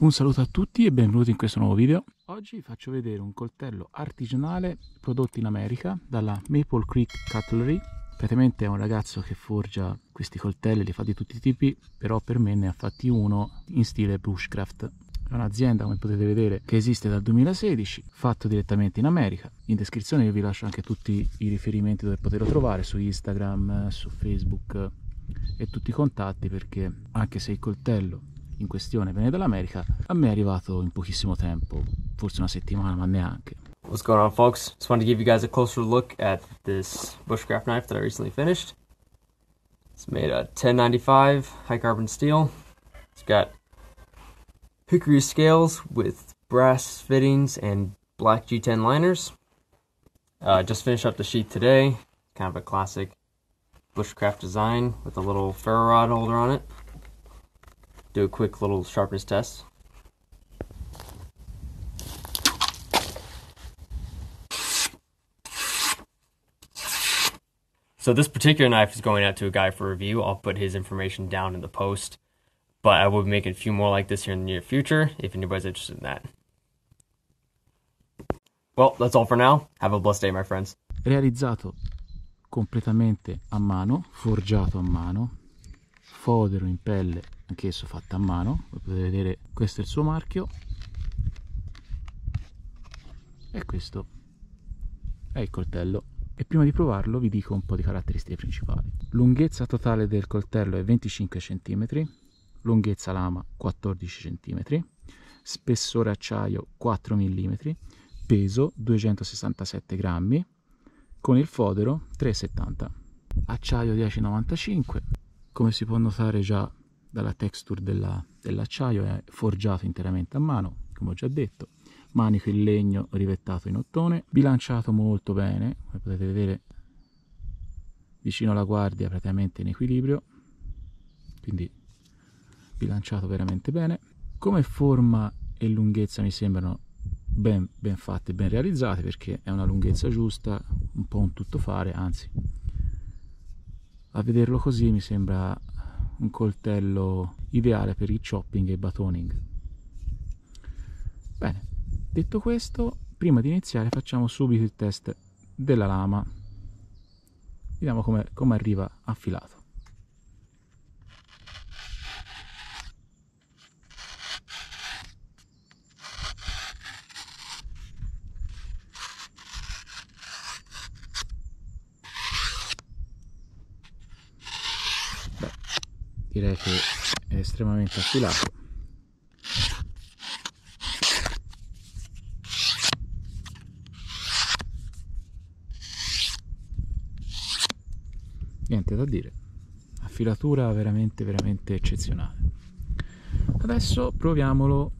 Un saluto a tutti e benvenuti in questo nuovo video. Oggi faccio vedere un coltello artigianale prodotto in America dalla Maple Creek Cutlery. Praticamente è un ragazzo che forgia questi coltelli, li fa di tutti i tipi, però per me ne ha fatti uno in stile bushcraft. È un'azienda, come potete vedere, che esiste dal 2016, fatto direttamente in America. In descrizione io vi lascio anche tutti i riferimenti dove poterlo trovare, su Instagram, su Facebook e tutti i contatti, perché anche se il coltello in questione viene dall'America, a me è arrivato in pochissimo tempo, forse una settimana, ma neanche. What's going on, folks? Just wanted to give you guys a closer look at this bushcraft knife that I recently finished. It's made of 1095 high carbon steel. It's got hickory scales with brass fittings and black G10 liners. Uh, just finished up the sheath today. Kind of a classic bushcraft design with a little ferro rod holder on it do a quick little sharpness test. So this particular knife is going out to a guy for review. I'll put his information down in the post. But I will be making a few more like this here in the near future if anybody's interested in that. Well, that's all for now. Have a blessed day, my friends. Realizzato completamente a mano, forgiato a mano, fodero in pelle anch'esso fatto a mano. Come potete vedere questo è il suo marchio. E questo è il coltello. E prima di provarlo vi dico un po' di caratteristiche principali. Lunghezza totale del coltello è 25 cm lunghezza lama 14 cm spessore acciaio 4 mm peso 267 grammi. Con il fodero 3,70 acciaio 1095 come si può notare già dalla texture della, dell'acciaio è forgiato interamente a mano come ho già detto manico in legno rivettato in ottone bilanciato molto bene come potete vedere vicino alla guardia praticamente in equilibrio quindi bilanciato veramente bene. Come forma e lunghezza mi sembrano ben, ben fatte ben realizzate perché è una lunghezza giusta un po' un tuttofare anzi a vederlo così mi sembra un coltello ideale per il chopping e il batoning. Bene, detto questo, prima di iniziare facciamo subito il test della lama. Vediamo come, come arriva affilato. Direi che è estremamente affilato. Niente da dire. Affilatura veramente veramente eccezionale. Adesso proviamolo.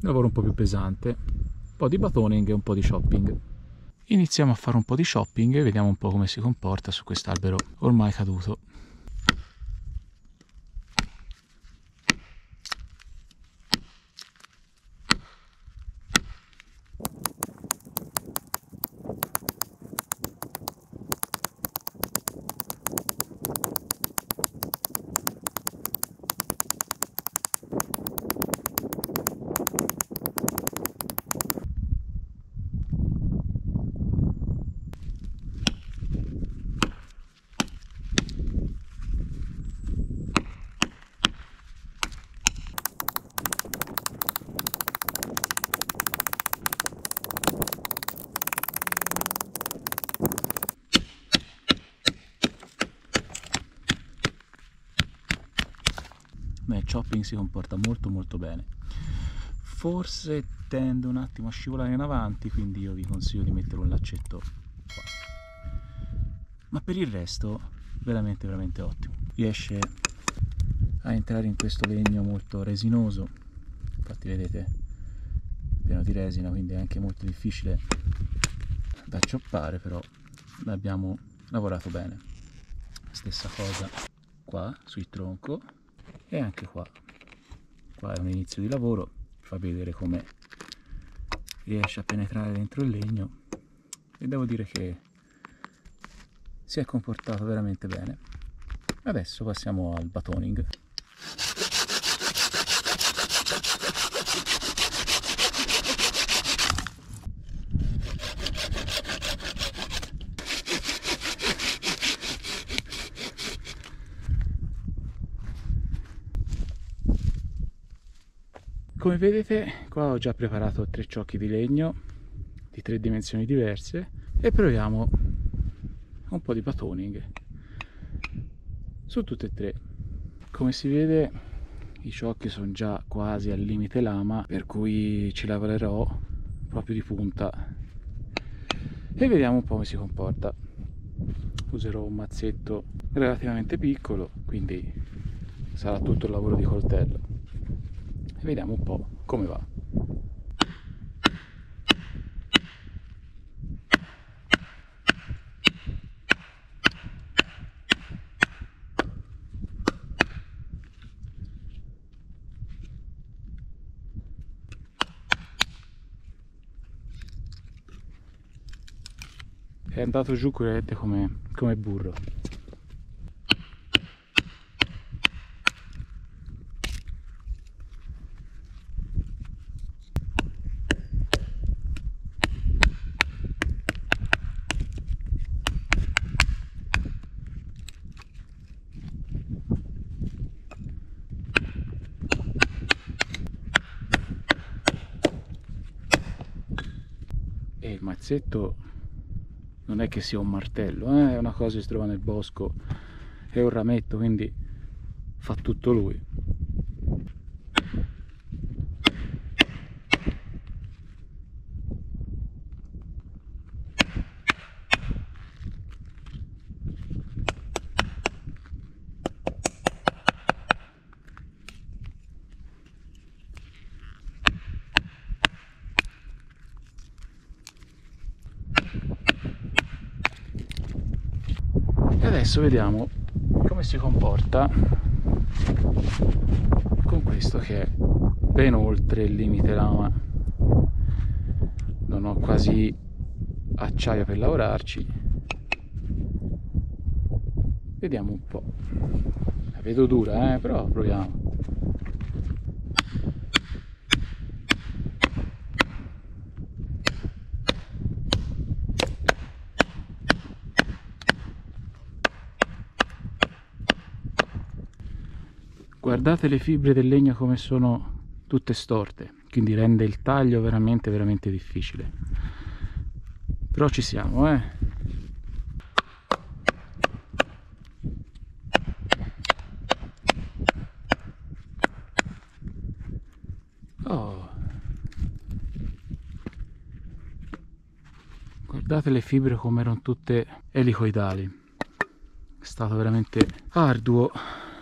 Lavoro un po' più pesante. Un po' di batoning e un po' di shopping. Iniziamo a fare un po' di shopping e vediamo un po' come si comporta su quest'albero ormai caduto chopping si comporta molto molto bene. Forse tende un attimo a scivolare in avanti quindi io vi consiglio di mettere un laccetto qua. Ma per il resto veramente veramente ottimo. Riesce a entrare in questo legno molto resinoso. Infatti vedete pieno di resina quindi è anche molto difficile da cioppare però l'abbiamo lavorato bene. Stessa cosa qua sul tronco e anche qua. Qua è un inizio di lavoro fa vedere come riesce a penetrare dentro il legno. E devo dire che si è comportato veramente bene. Adesso passiamo al batoning come vedete qua ho già preparato tre ciocchi di legno di tre dimensioni diverse e proviamo un po' di batoning su tutte e tre. Come si vede i ciocchi sono già quasi al limite lama per cui ci lavorerò proprio di punta. E vediamo un po' come si comporta. Userò un mazzetto relativamente piccolo quindi sarà tutto il lavoro di coltello vediamo un po' come va. È andato giù come, come burro mazzetto non è che sia un martello, eh? è una cosa che si trova nel bosco, è un rametto, quindi fa tutto lui. E adesso vediamo come si comporta con questo che è ben oltre il limite lama. Non ho quasi acciaio per lavorarci. Vediamo un po' la vedo dura eh? però proviamo guardate le fibre del legno come sono tutte storte quindi rende il taglio veramente veramente difficile. Però ci siamo eh. Oh. guardate le fibre come erano tutte elicoidali. È stato veramente arduo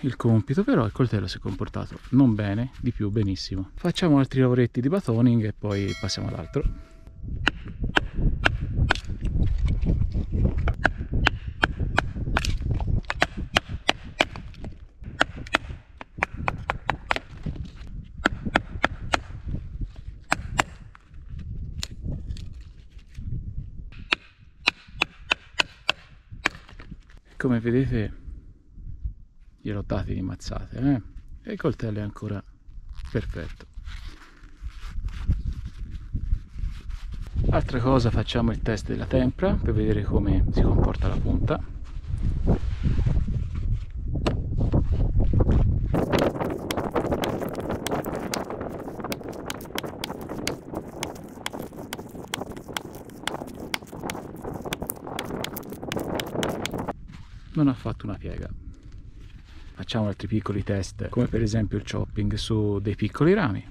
il compito però il coltello si è comportato non bene di più benissimo. Facciamo altri lavoretti di batoning e poi passiamo all'altro. Come vedete gliel'ho dati di mazzate eh? e il coltello è ancora perfetto. Altra cosa facciamo il test della tempra per vedere come si comporta la punta. Non ha fatto una piega facciamo altri piccoli test come per esempio il chopping su dei piccoli rami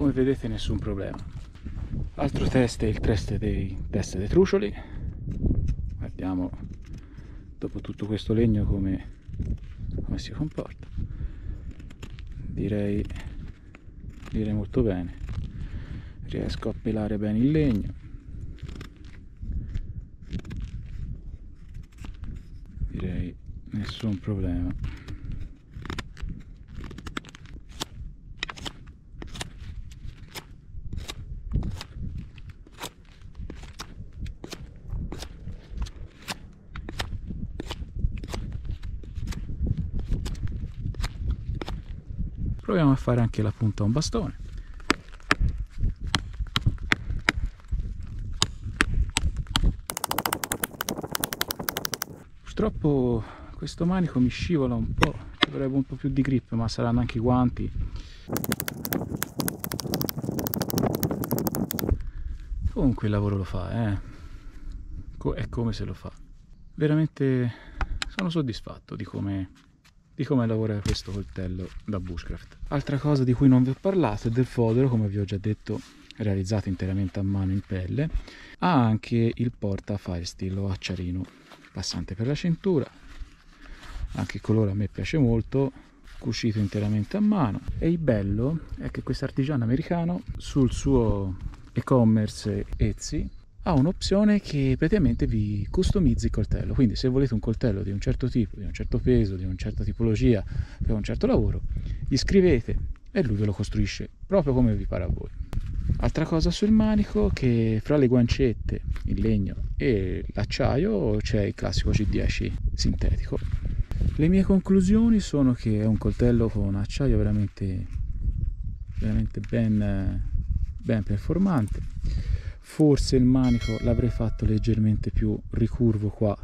come vedete nessun problema. Altro test è il test dei test dei trucioli. Guardiamo dopo tutto questo legno come, come si comporta. Direi direi molto bene. Riesco a pelare bene il legno. Direi nessun problema proviamo a fare anche la punta a un bastone. Purtroppo questo manico mi scivola un po' dovrebbe un po' più di grip ma saranno anche i guanti. Comunque il lavoro lo fa eh? è come se lo fa. Veramente sono soddisfatto di come di come lavora questo coltello da bushcraft. Altra cosa di cui non vi ho parlato è del fodero, come vi ho già detto, realizzato interamente a mano in pelle. Ha anche il porta firesteel o acciarino passante per la cintura. Anche il colore a me piace molto, cucito interamente a mano. E il bello è che questo artigiano americano sul suo e-commerce Etsy ha un'opzione che praticamente vi customizza il coltello. Quindi se volete un coltello di un certo tipo, di un certo peso, di una certa tipologia, per un certo lavoro, gli scrivete e lui ve lo costruisce proprio come vi pare a voi. Altra cosa sul manico che fra le guancette, il legno e l'acciaio c'è il classico C10 sintetico. Le mie conclusioni sono che è un coltello con acciaio veramente, veramente ben, ben performante forse il manico l'avrei fatto leggermente più ricurvo qua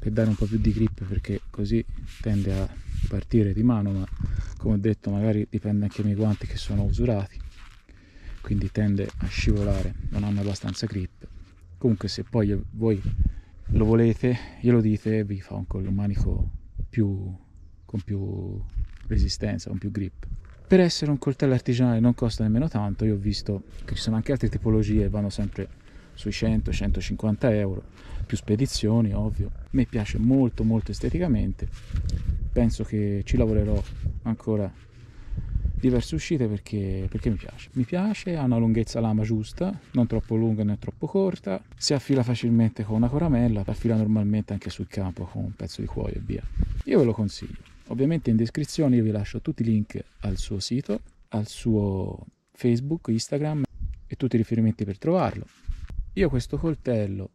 per dare un po' più di grip perché così tende a partire di mano ma come ho detto magari dipende anche dai miei guanti che sono usurati quindi tende a scivolare non hanno abbastanza grip. Comunque se poi voi lo volete glielo dite vi fa un, manico più, con più resistenza con più grip per essere un coltello artigianale non costa nemmeno tanto, io ho visto che ci sono anche altre tipologie, vanno sempre sui 100-150 euro, più spedizioni ovvio. A me piace molto molto esteticamente, penso che ci lavorerò ancora diverse uscite perché, perché mi piace. Mi piace, ha una lunghezza lama giusta, non troppo lunga né troppo corta, si affila facilmente con una coramella, affila normalmente anche sul campo con un pezzo di cuoio e via. Io ve lo consiglio. Ovviamente in descrizione io vi lascio tutti i link al suo sito, al suo Facebook, Instagram e tutti i riferimenti per trovarlo. Io questo coltello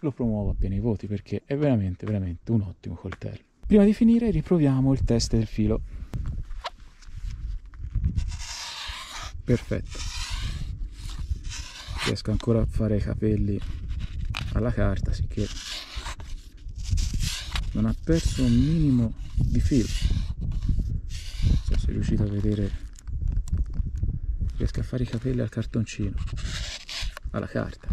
lo promuovo a pieni voti perché è veramente, veramente un ottimo coltello. Prima di finire riproviamo il test del filo. Perfetto. Riesco ancora a fare i capelli alla carta, sicché non ha perso un minimo di filo non so se riuscite a vedere riesco a fare i capelli al cartoncino alla carta.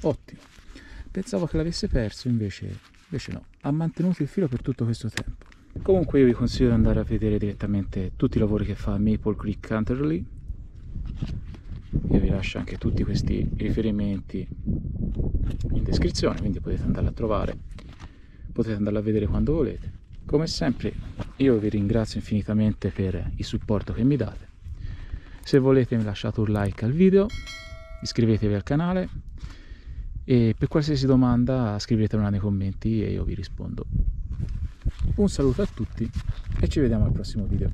Ottimo. Pensavo che l'avesse perso invece, invece no. Ha mantenuto il filo per tutto questo tempo. Comunque io vi consiglio di andare a vedere direttamente tutti i lavori che fa Maple Creek Canterley io vi lascio anche tutti questi riferimenti in descrizione quindi potete andarla a trovare potete andarla a vedere quando volete. Come sempre io vi ringrazio infinitamente per il supporto che mi date. Se volete mi lasciate un like al video iscrivetevi al canale e per qualsiasi domanda scrivetela nei commenti e io vi rispondo. Un saluto a tutti e ci vediamo al prossimo video